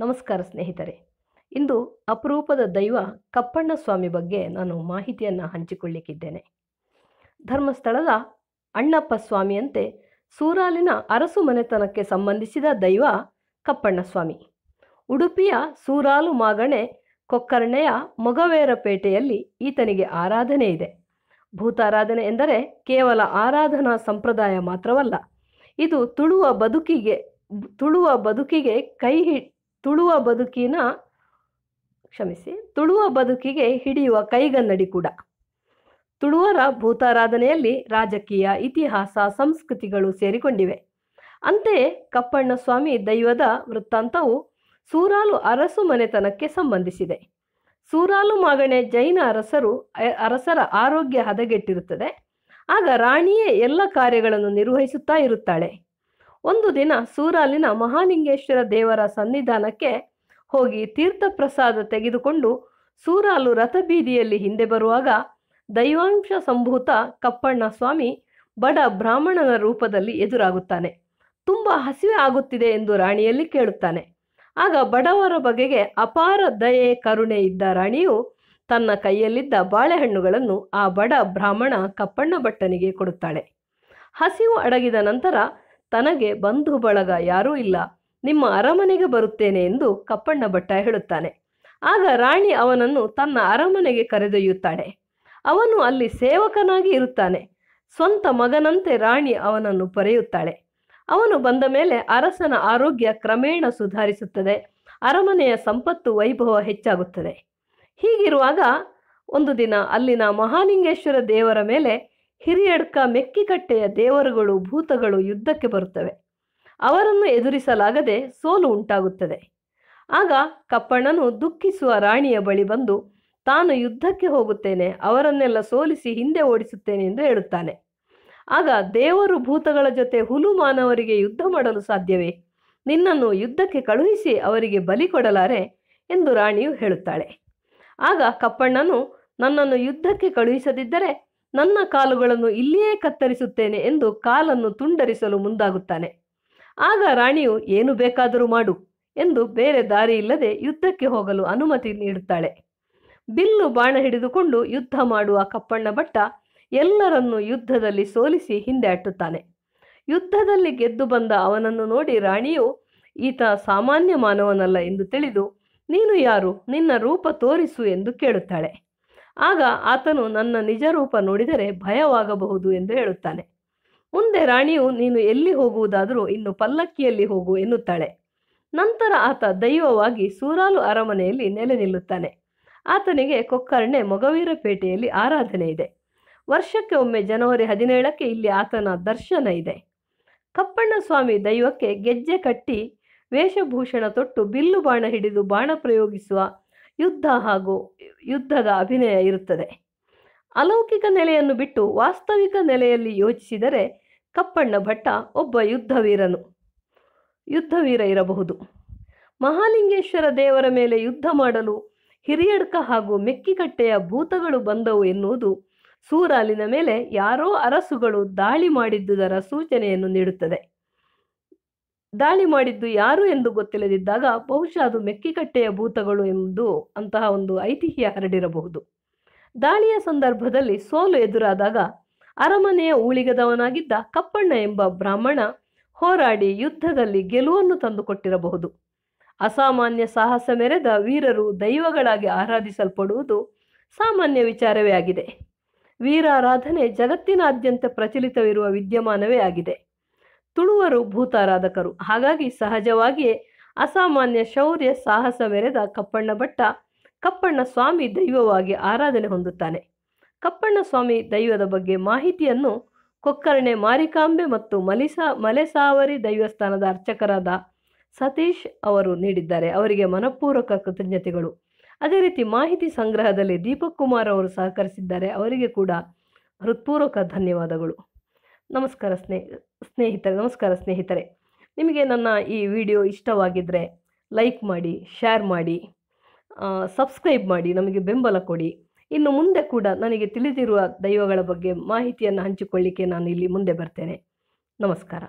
ನಮಸ್ಕಾರ ಸ್ನೇಹಿತರೆ. ಇಂದು ಅಪರೂಪದ ದೈವ ಕಪ್ಪಣ್ಣ ಸ್ವಾಮಿ ಬಗ್ಗೆ ನಾನು ಮಾಹಿತಿಯನ್ನು ಹಂಚಿಕೊಳ್ಳಿಕ್ಕಿದ್ದೇನೆ. ಧರ್ಮಸ್ಥಳದ ಅಣ್ಣಪ್ಪ ಸ್ವಾಮಿಯಂತೆ ಸೂರಾಲಿನ ಅರಸು ಮನೆತನಕ್ಕೆ ಸಂಬಂಧಿಸಿದ ದೈವ ಕಪ್ಪಣ್ಣ ಸ್ವಾಮಿ. ಉಡುಪಿಯ ಸೂರಾಲು ಮಾಗಣೆ ಕೊಕ್ಕರ್ಣೆಯ ಮೊಗವೇರಪೇಟೆಯಲ್ಲಿ ಈತನಿಗೆ ಆರಾಧನೆ ಇದೆ. ಭೂತಾರಾಧನೆ ಎಂದರೆ ಕೇವಲ ಆರಾಧನಾ ಸಂಪ್ರದಾಯ ಮಾತ್ರವಲ್ಲ, ಇದು ತುಳುವ ಬದುಕಿಗೆ ತುಳುವ ಬದುಕಿಗೆ ಕೈ ಹಿ ತುಳುವ ಬದುಕಿನ, ಕ್ಷಮಿಸಿ, ತುಳುವ ಬದುಕಿಗೆ ಹಿಡಿಯುವ ಕೈಗನ್ನಡಿ ಕೂಡ. ತುಳುವರ ಭೂತಾರಾಧನೆಯಲ್ಲಿ ರಾಜಕೀಯ, ಇತಿಹಾಸ, ಸಂಸ್ಕೃತಿಗಳು ಸೇರಿಕೊಂಡಿವೆ. ಅಂತೆಯೇ ಕಪ್ಪಣ್ಣ ಸ್ವಾಮಿ ದೈವದ ವೃತ್ತಾಂತವು ಸೂರಾಲು ಅರಸು ಮನೆತನಕ್ಕೆ ಸಂಬಂಧಿಸಿದೆ. ಸೂರಾಲು ಮಾಗಣೆ ಜೈನ ಅರಸರು ಅರಸರ ಆರೋಗ್ಯ ಹದಗೆಟ್ಟಿರುತ್ತದೆ. ಆಗ ರಾಣಿಯೇ ಎಲ್ಲ ಕಾರ್ಯಗಳನ್ನು ನಿರ್ವಹಿಸುತ್ತಾ ಇರುತ್ತಾಳೆ. ಒಂದು ದಿನ ಸೂರಾಲಿನ ಮಹಾಲಿಂಗೇಶ್ವರ ದೇವರ ಸನ್ನಿಧಾನಕ್ಕೆ ಹೋಗಿ ತೀರ್ಥ ಪ್ರಸಾದ ತೆಗೆದುಕೊಂಡು ಸೂರಾಲು ರಥಬೀದಿಯಲ್ಲಿ ಹಿಂದೆ ಬರುವಾಗ ದೈವಾಂಶ ಸಂಭೂತ ಕಪ್ಪಣ್ಣ ಸ್ವಾಮಿ ಬಡ ಬ್ರಾಹ್ಮಣನ ರೂಪದಲ್ಲಿ ಎದುರಾಗುತ್ತಾನೆ. ತುಂಬ ಹಸಿವೆ ಆಗುತ್ತಿದೆ ಎಂದು ರಾಣಿಯಲ್ಲಿ ಕೇಳುತ್ತಾನೆ. ಆಗ ಬಡವರ ಬಗೆಗೆ ಅಪಾರ ದಯೆ, ಕರುಣೆ ಇದ್ದ ರಾಣಿಯು ತನ್ನ ಕೈಯಲ್ಲಿದ್ದ ಬಾಳೆಹಣ್ಣುಗಳನ್ನು ಆ ಬಡ ಬ್ರಾಹ್ಮಣ ಕಪ್ಪಣ್ಣ ಭಟ್ಟನಿಗೆ ಕೊಡುತ್ತಾಳೆ. ಹಸಿವು ಅಡಗಿದ ನಂತರ ತನಗೆ ಬಂಧು ಬಳಗ ಯಾರೂ ಇಲ್ಲ. ನಿಮ್ಮ ಅರಮನೆಗೆ ಬರುತ್ತೇನೆ ಎಂದು ಕಪ್ಪಣ್ಣ ಭಟ್ಟ ಹೇಳುತ್ತಾನೆ. ಆಗ ರಾಣಿ ಅವನನ್ನು ತನ್ನ ಅರಮನೆಗೆ ಕರೆದೊಯ್ಯುತ್ತಾಳೆ. ಅವನು ಅಲ್ಲಿ ಸೇವಕನಾಗಿ ಇರುತ್ತಾನೆ. ಸ್ವಂತ ಮಗನಂತೆ ರಾಣಿ ಅವನನ್ನು ಪರೆಯುತ್ತಾಳೆ. ಅವನು ಬಂದ ಮೇಲೆ ಅರಸನ ಆರೋಗ್ಯ ಕ್ರಮೇಣ ಸುಧಾರಿಸುತ್ತದೆ. ಅರಮನೆಯ ಸಂಪತ್ತು ವೈಭವ ಹೆಚ್ಚಾಗುತ್ತದೆ. ಹೀಗಿರುವಾಗ ಒಂದು ದಿನ ಅಲ್ಲಿನ ಮಹಾಲಿಂಗೇಶ್ವರ ದೇವರ ಮೇಲೆ ಹಿರಿಯಡ್ಕ ಮೆಕ್ಕಿಕಟ್ಟೆಯ ದೇವರುಗಳು, ಭೂತಗಳು ಯುದ್ಧಕ್ಕೆ ಬರುತ್ತವೆ. ಅವರನ್ನು ಎದುರಿಸಲಾಗದೆ ಸೋಲು ಉಂಟಾಗುತ್ತದೆ. ಆಗ ಕಪ್ಪಣ್ಣನು ದುಃಖಿಸುವ ರಾಣಿಯ ಬಳಿ ಬಂದು, ತಾನು ಯುದ್ಧಕ್ಕೆ ಹೋಗುತ್ತೇನೆ, ಅವರನ್ನೆಲ್ಲ ಸೋಲಿಸಿ ಹಿಂದೆ ಓಡಿಸುತ್ತೇನೆ ಎಂದು ಹೇಳುತ್ತಾನೆ. ಆಗ ದೇವರು ಭೂತಗಳ ಜೊತೆ ಹುಲು ಮಾನವರಿಗೆ ಯುದ್ಧ ಮಾಡಲು ಸಾಧ್ಯವೇ? ನಿನ್ನನ್ನು ಯುದ್ಧಕ್ಕೆ ಕಳುಹಿಸಿ ಅವರಿಗೆ ಬಲಿ ಕೊಡಲಾರೆ ಎಂದು ರಾಣಿಯು ಹೇಳುತ್ತಾಳೆ. ಆಗ ಕಪ್ಪಣ್ಣನು, ನನ್ನನ್ನು ಯುದ್ಧಕ್ಕೆ ಕಳುಹಿಸದಿದ್ದರೆ ನನ್ನ ಕಾಲುಗಳನ್ನು ಇಲ್ಲಿಯೇ ಕತ್ತರಿಸುತ್ತೇನೆ ಎಂದು ಕಾಲನ್ನು ತುಂಡರಿಸಲು ಮುಂದಾಗುತ್ತಾನೆ. ಆಗ ರಾಣಿಯು, ಏನು ಬೇಕಾದರೂ ಮಾಡು ಎಂದು ಬೇರೆ ದಾರಿ ಇಲ್ಲದೆ ಯುದ್ಧಕ್ಕೆ ಹೋಗಲು ಅನುಮತಿ ನೀಡುತ್ತಾಳೆ. ಬಿಲ್ಲು ಬಾಣ ಹಿಡಿದುಕೊಂಡು ಯುದ್ಧ ಮಾಡುವ ಕಪ್ಪಣ್ಣ ಭಟ್ಟ ಎಲ್ಲರನ್ನೂ ಯುದ್ಧದಲ್ಲಿ ಸೋಲಿಸಿ ಹಿಂದೆ ಅಟ್ಟುತ್ತಾನೆ ಯುದ್ಧದಲ್ಲಿ ಗೆದ್ದು ಬಂದ ಅವನನ್ನು ನೋಡಿ ರಾಣಿಯು, ಈತ ಸಾಮಾನ್ಯ ಮಾನವನಲ್ಲ ಎಂದು ತಿಳಿದು, ನೀನು ಯಾರು? ನಿನ್ನ ರೂಪ ತೋರಿಸು ಎಂದು ಕೇಳುತ್ತಾಳೆ. ಆಗ ಆತನು ನನ್ನ ನಿಜ ರೂಪ ನೋಡಿದರೆ ಭಯವಾಗಬಹುದು ಎಂದು ಹೇಳುತ್ತಾನೆ. ಮುಂದೆ ರಾಣಿಯು, ನೀನು ಎಲ್ಲಿ ಹೋಗುವುದಾದರೂ ಇನ್ನು ಪಲ್ಲಕ್ಕಿಯಲ್ಲಿ ಹೋಗು ಎನ್ನುತ್ತಾಳೆ. ನಂತರ ಆತ ದೈವವಾಗಿ ಸೂರಾಲು ಅರಮನೆಯಲ್ಲಿ ನೆಲೆ ನಿಲ್ಲುತ್ತಾನೆ. ಆತನಿಗೆ ಕೊಕ್ಕರ್ಣೆ ಮೊಗವೀರಪೇಟೆಯಲ್ಲಿ ಆರಾಧನೆ ಇದೆ. ವರ್ಷಕ್ಕೆ ಒಮ್ಮೆ ಜನವರಿ ಹದಿನೇಳಕ್ಕೆ ಇಲ್ಲಿ ಆತನ ದರ್ಶನ ಇದೆ. ಕಪ್ಪಣ್ಣ ಸ್ವಾಮಿ ದೈವಕ್ಕೆ ಗೆಜ್ಜೆ ಕಟ್ಟಿ, ವೇಷಭೂಷಣ ತೊಟ್ಟು, ಬಿಲ್ಲು ಬಾಣ ಹಿಡಿದು ಬಾಣ ಪ್ರಯೋಗಿಸುವ ಯುದ್ಧ ಹಾಗೂ ಯುದ್ಧದ ಅಭಿನಯ ಇರುತ್ತದೆ. ಅಲೌಕಿಕ ನೆಲೆಯನ್ನು ಬಿಟ್ಟು ವಾಸ್ತವಿಕ ನೆಲೆಯಲ್ಲಿ ಯೋಚಿಸಿದರೆ ಕಪ್ಪಣ್ಣ ಭಟ್ಟ ಒಬ್ಬ ಯುದ್ಧವೀರನು. ಯುದ್ಧವೀರ ಇರಬಹುದು. ಮಹಾಲಿಂಗೇಶ್ವರ ದೇವರ ಮೇಲೆ ಯುದ್ಧ ಮಾಡಲು ಹಿರಿಯಡ್ಕ ಹಾಗೂ ಮೆಕ್ಕಿಕಟ್ಟೆಯ ಭೂತಗಳು ಬಂದವು ಎನ್ನುವುದು ಸೂರಾಲಿನ ಮೇಲೆ ಯಾರೋ ಅರಸುಗಳು ದಾಳಿ ಮಾಡಿದ್ದುದರ ಸೂಚನೆಯನ್ನು ನೀಡುತ್ತದೆ. ದಾಳಿ ಮಾಡಿದ್ದು ಯಾರು ಎಂದು ಗೊತ್ತಿಲ್ಲದಿದ್ದಾಗ ಬಹುಶಃ ಅದು ಮೆಕ್ಕಿಕಟ್ಟೆಯ ಭೂತಗಳು ಎಂದು ಅಂತಹ ಒಂದು ಐತಿಹ್ಯ ಹರಡಿರಬಹುದು. ದಾಳಿಯ ಸಂದರ್ಭದಲ್ಲಿ ಸೋಲು ಎದುರಾದಾಗ ಅರಮನೆಯ ಊಳಿಗದವನಾಗಿದ್ದ ಕಪ್ಪಣ್ಣ ಎಂಬ ಬ್ರಾಹ್ಮಣ ಹೋರಾಡಿ ಯುದ್ಧದಲ್ಲಿ ಗೆಲುವನ್ನು ತಂದುಕೊಟ್ಟಿರಬಹುದು. ಅಸಾಮಾನ್ಯ ಸಾಹಸ ಮೆರೆದ ವೀರರು ದೈವಗಳಾಗಿ ಆರಾಧಿಸಲ್ಪಡುವುದು ಸಾಮಾನ್ಯ ವಿಚಾರವೇ ಆಗಿದೆ. ವೀರಾರಾಧನೆ ಜಗತ್ತಿನಾದ್ಯಂತ ಪ್ರಚಲಿತವಿರುವ ವಿದ್ಯಮಾನವೇ ಆಗಿದೆ. ತುಳುವರು ಭೂತಾರಾಧಕರು. ಹಾಗಾಗಿ ಸಹಜವಾಗಿಯೇ ಅಸಾಮಾನ್ಯ ಶೌರ್ಯ ಸಾಹಸ ಮೆರೆದ ಕಪ್ಪಣ್ಣ ಭಟ್ಟ ಕಪ್ಪಣ್ಣ ಸ್ವಾಮಿ ದೈವವಾಗಿ ಆರಾಧನೆ ಹೊಂದುತ್ತಾನೆ. ಕಪ್ಪಣ್ಣ ಸ್ವಾಮಿ ದೈವದ ಬಗ್ಗೆ ಮಾಹಿತಿಯನ್ನು ಕೊಕ್ಕರಣೆ ಮಾರಿಕಾಂಬೆ ಮತ್ತು ಮಲಿಸಾ ಮಲೆಸಾವರಿ ದೈವಸ್ಥಾನದ ಅರ್ಚಕರಾದ ಸತೀಶ್ ಅವರು ನೀಡಿದ್ದಾರೆ. ಅವರಿಗೆ ಮನಪೂರ್ವಕ ಕೃತಜ್ಞತೆಗಳು. ಅದೇ ರೀತಿ ಮಾಹಿತಿ ಸಂಗ್ರಹದಲ್ಲಿ ದೀಪಕ್ ಕುಮಾರ್ ಅವರು ಸಹಕರಿಸಿದ್ದಾರೆ. ಅವರಿಗೆ ಕೂಡ ಹೃತ್ಪೂರ್ವಕ ಧನ್ಯವಾದಗಳು. ನಮಸ್ಕಾರ ಸ್ನೇಹ, ಸ್ನೇಹಿತರೆ, ನಮಸ್ಕಾರ ಸ್ನೇಹಿತರೆ. ನಿಮಗೆ ನನ್ನ ಈ ವಿಡಿಯೋ ಇಷ್ಟವಾಗಿದ್ದರೆ ಲೈಕ್ ಮಾಡಿ, ಶೇರ್ ಮಾಡಿ ಸಬ್ಸ್ಕ್ರೈಬ್ ಮಾಡಿ, ನಮಗೆ ಬೆಂಬಲ ಕೊಡಿ. ಇನ್ನು ಮುಂದೆ ಕೂಡ ನನಗೆ ತಿಳಿದಿರುವ ದೈವಗಳ ಬಗ್ಗೆ ಮಾಹಿತಿಯನ್ನು ಹಂಚಿಕೊಳ್ಳಿಕ್ಕೆ ನಾನು ಇಲ್ಲಿ ಮುಂದೆ ಬರ್ತೇನೆ. ನಮಸ್ಕಾರ.